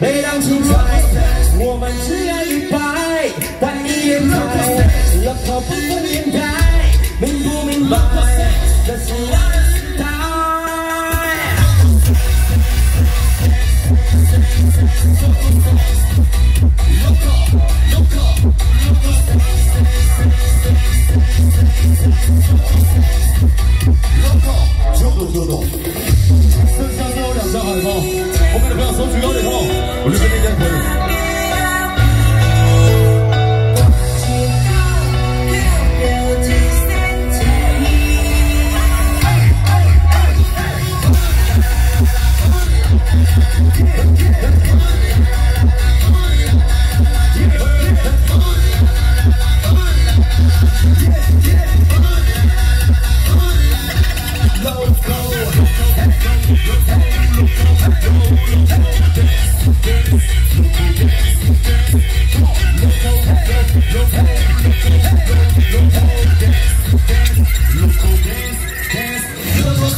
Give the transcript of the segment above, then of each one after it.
每当青春，我们只要一百，但一眼看，落魄不后面的朋友手举高点哦。我就跟你讲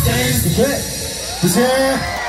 James the Cat was.